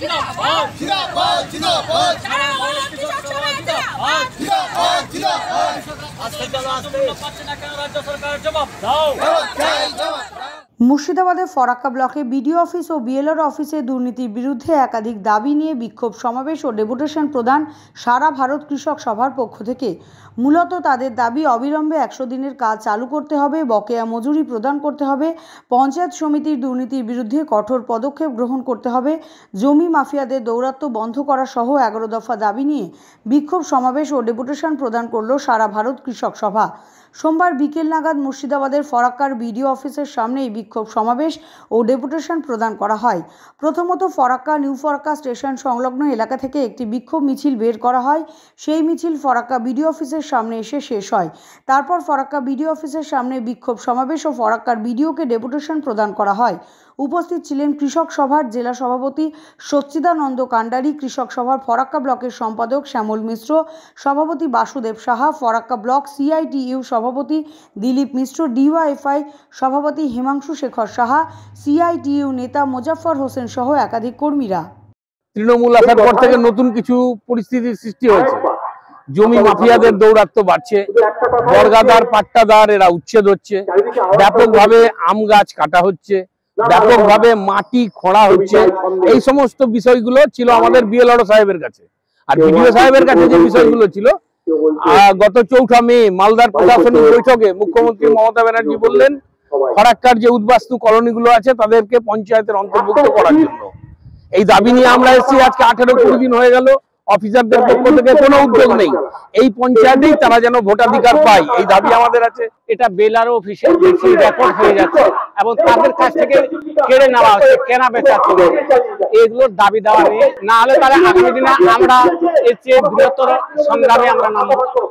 기다봐 기다봐 기다봐 따라와 기사처럼 기다봐 기다봐 기다봐 आज तक का रास्ते पाच ना का राज्य सरकार जवाब दाओ जवाब जवाब মুর্শিদাবাদের ফরাক্কা ব্লকে বিডিও অফিস ও বিএলআর অফিসে দুর্নীতির বিরুদ্ধে একাধিক দাবি নিয়ে বিক্ষোভ সমাবেশ ও ডেপুটেশন প্রদান সারা ভারত কৃষক সভার পক্ষ থেকে। মূলত তাদের দাবি অবিলম্বে একশো দিনের কাজ চালু করতে হবে, বকেয়া মজুরি প্রদান করতে হবে, পঞ্চায়েত সমিতির দুর্নীতির বিরুদ্ধে কঠোর পদক্ষেপ গ্রহণ করতে হবে, জমি মাফিয়াদের দৌরাত্ম্য বন্ধ করা সহ এগারো দফা দাবি নিয়ে বিক্ষোভ সমাবেশ ও ডেপুটেশন প্রদান করল সারা ভারত কৃষক সভা। সোমবার বিকেল নাগাদ মুর্শিদাবাদের ফরাক্কার বিডিও অফিসের সামনে এই বিক্ষোভ সমাবেশ ও ডেপুটেশন প্রদান করা হয়। প্রথমত ফরাক্কা নিউ ফরাক্কা স্টেশন সংলগ্ন এলাকা থেকে একটি বিক্ষোভ মিছিল বের করা হয়। সেই মিছিল ফরাক্কা বিডিও অফিসের সামনে এসে শেষ হয়। তারপর ফরাক্কা বিডিও অফিসের সামনে বিক্ষোভ সমাবেশ ও ফরাক্কার বিডিওকে ডেপুটেশন প্রদান করা হয়। উপস্থিত ছিলেন কৃষক সভার জেলা সভাপতি সচ্চিদানন্দ কান্ডারি, কৃষক সভার ফরাক্কা ব্লকের সম্পাদক শ্যামল মিশ্র, সভাপতি বাসুদেব সাহা, ফরাক্কা ব্লক সিআইটিইউ সভাপতি দিলীপ মিশ্র ডিওয়াইএফআই সভাপতি হিমাংশু শেখর সাহা, সিআইটিইউ নেতা মোজাফফর হোসেন সহ একাধিক কর্মীরা। তৃণমূল আসার পর থেকে নতুন কিছু পরিস্থিতির সৃষ্টি হয়েছে। জমি মাফিয়াদের দৌরাত্ম বাড়ছে বর্গাদার পাট্টাদার এরা উচ্ছেদ হচ্ছে, ব্যাপকভাবে আম গাছ কাটা হচ্ছে ব্যাপকভাবে মাটি খোঁড়া হচ্ছে। এই সমস্ত বিষয়গুলো ছিল আমাদের বিএলআরও সাহেবের কাছে। আর বিডিও সাহেবের কাছে যে বিষয়গুলো ছিল গত চৌঠা মে মালদার প্রশাসনিক বৈঠকে মুখ্যমন্ত্রী মমতা ব্যানার্জি বললেন ফরাক্কার যে উদ্বাস্তু কলোনিগুলো আছে তাদেরকে পঞ্চায়েতের অন্তর্ভুক্ত করার জন্য। এই দাবি নিয়ে আমরা এসেছি আজকে আঠেরো কুড়ি দিন হয়ে গেল। অফিসারদের পক্ষ থেকে কোনো উদ্যোগ নেই। এই পঞ্চায়েতেই তারা যেন ভোটাধিকার পায়, এই দাবি আমাদের আছে। এটা বেলার অফিসের রেকর্ড হয়ে যাচ্ছে এবং তাদের কাছ থেকে কেড়ে নেওয়া হচ্ছে, কেনা বেচা চলে এগুলোর দাবি দেওয়া নিয়ে না হলে তাহলে আগামী দিনে আমরা এর চেয়ে বৃহত্তর সংগ্রামে আমরা নামবো।